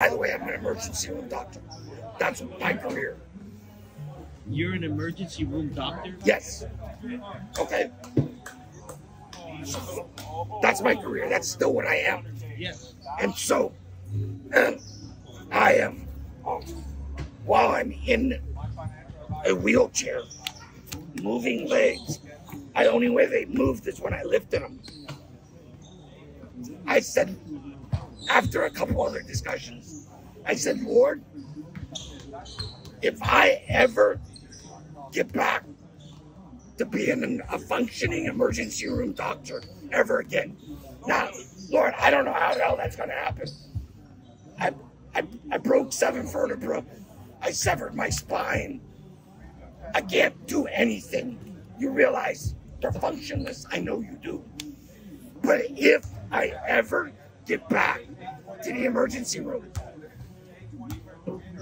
By the way, I'm an emergency room doctor. That's my career. You're an emergency room doctor? Yes. Okay. That's my career. That's still what I am. Yes. And so, I am, while I'm in a wheelchair, moving legs, the only way they moved is when I lifted them. I said, after a couple other discussions, I said, Lord, if I ever get back to being a functioning emergency room doctor ever again. Now, Lord, I don't know how the hell that's going to happen. I, I, I broke seven vertebrae. I severed my spine. I can't do anything. You realize they're functionless. I know you do. But if I ever get back to the emergency room,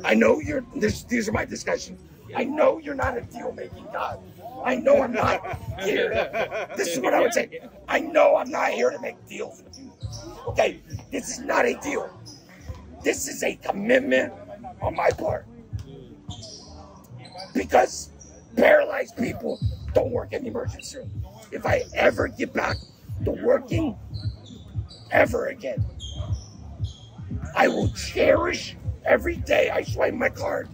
I know you're, this, these are my discussions. I know you're not a deal making God. I know I'm not here. This is what I would say. I know I'm not here to make deals with you. Okay, this is not a deal. This is a commitment on my part. Because paralyzed people don't work in the emergency room. If I ever get back to working ever again, I will cherish every day I swipe my card